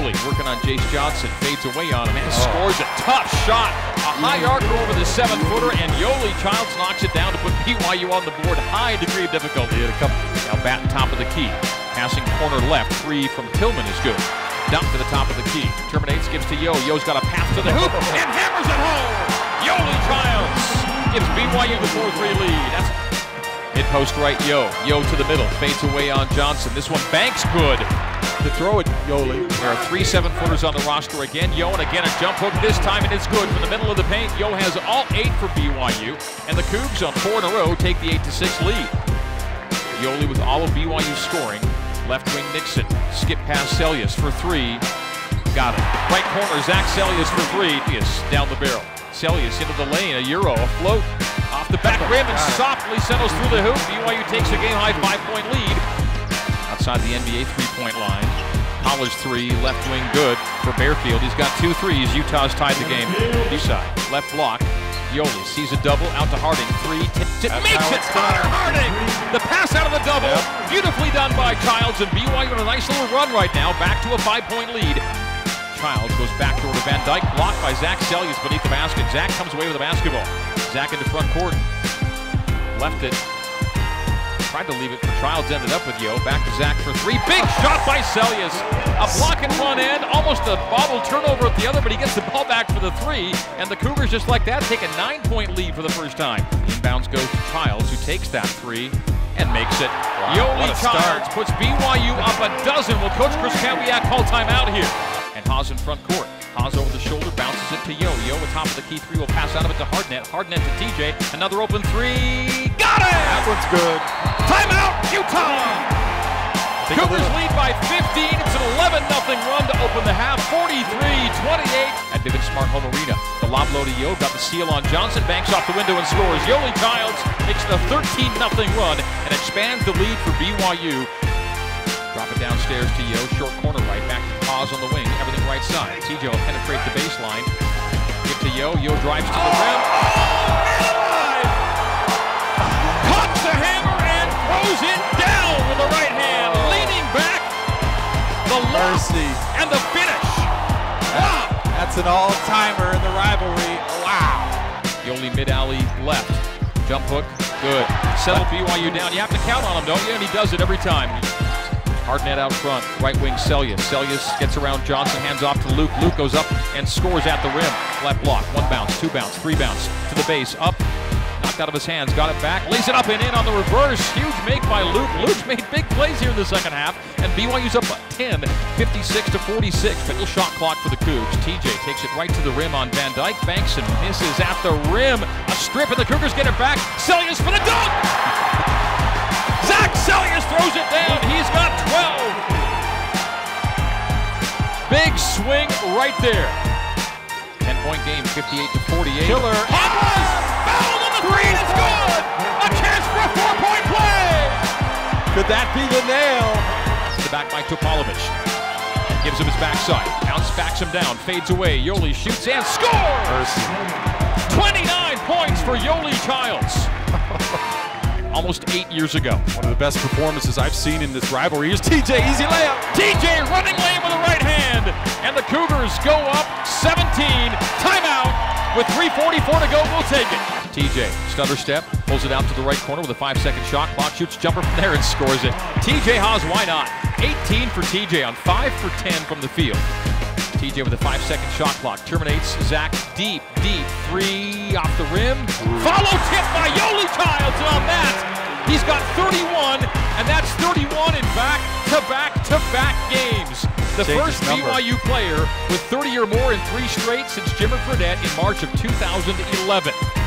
working on Jayce Johnson. Fades away on him and oh. scores a tough shot. A high arc over the seven footer, and Yoeli Childs knocks it down to put BYU on the board. High degree of difficulty. A couple. Now Battin top of the key. Passing corner left. Three from Tillman is good. Dump to the top of the key. Terminates, gives to Yo. Yo's got a pass to the hoop and hammers it home. Yoeli Childs gives BYU the 4-3 lead. That's Mid post right, Yo. Yo to the middle. Fades away on Johnson. This one banks good. To throw it, Yoeli. There are three seven footers on the roster again. Yo and again a jump hook. This time and it's good from the middle of the paint. Yo has all eight for BYU. And the Cougs on four in a row take the 8 to 6 lead. Yoeli with all of BYU scoring. Left wing Nixon. Skip past Seljaas for three. Got it. Right corner, Zach Seljaas for three. Is down the barrel. Seljaas into the lane. A Euro, a float off the back rim and softly settles through the hoop. BYU takes a game high five point lead. Outside the NBA three point line. College three, left wing good for Barefield. He's got two threes. Utah's tied the game. East side, left block. Yoeli sees a double out to Harding. Three, t- it makes it Connor Harding. The pass out of the double, yep. beautifully done by Childs and BYU on a nice little run right now, back to a five-point lead. Childs goes back door to Van Dyke, blocked by Zach Seljaas beneath the basket. Zach comes away with the basketball. Zach into front court. Left it. Tried to leave it for Childs, ended up with Yo. Back to Zach for three. Big shot by Seljaas. A block in one end, almost a bobble turnover at the other, but he gets the ball back for the three. And the Cougars, just like that, take a nine point lead for the first time. Inbounds goes to Childs, who takes that three and makes it. Wow, Yoeli Childs puts BYU up a dozen. Will Coach Chris Cawiak call timeout here? and Haws in front court. Haws over the shoulder, bounces it to Yo. Yo at top of the key three will pass out of it to Hardnett. Hardnett to TJ. Another open three. Got it! That one's good. Timeout, Utah! Cougars lead by 15. It's an 11 0 run to open the half. 43 28 at Vivint Smart Home Arena. The lob low to Yo. Got the seal on Johnson. Banks off the window and scores. Yoeli Childs makes the 13 0 run and expands the lead for BYU. Drop it downstairs to Yo. Short corner right. Back to Haws on the wing. Everything right side. TJ will penetrate the baseline. Give to Yo. Yo drives to the rim. Oh, That's an all-timer in the rivalry. Wow. Yoeli mid-alley left. Jump hook. Good. Settle BYU down. You have to count on him, don't you? And he does it every time. Hardnett out front, right wing Seljaas. Seljaas gets around Johnson, hands off to Luke. Luke goes up and scores at the rim. Left block, one bounce, two bounce, three bounce to the base, up, knocked out of his hands, got it back, lays it up and in on the reverse. Huge make by Luke. Luke's made big plays here in the second half, and BYU's up 10, 56 to 46. Fickle shot clock for the Cougs. TJ takes it right to the rim on Van Dyke, banks and misses at the rim. A strip, and the Cougars get it back. Seljaas for the dunk! Zach Seljaas throws it down. He's got 12. Big swing right there. 10 point game, 58 to 48. Killer. On the three, and it's good. A chance for a four point play. Could that be the nail? The back by Topalovic. Gives him his backside. Bounce backs him down. Fades away. Yoeli shoots and scores. 29 points for Yoeli Childs. almost eight years ago. One of the best performances I've seen in this rivalry. is TJ, easy layup. TJ running lane with the right hand, and the Cougars go up 17. Timeout with 3.44 to go. We'll take it. TJ, stutter step, pulls it out to the right corner with a five second shot clock, shoots jumper from there and scores it. TJ Haws, why not? 18 for TJ on 5 for 10 from the field. TJ with a five second shot clock. Terminates Zach deep, deep. Three off the rim. Follow tip by Yoeli Childs. On that, he's got 31, and that's 31 in back to back to back games. The first BYU player with 30 or more in three straight since Jimmer Fredette in March of 2011.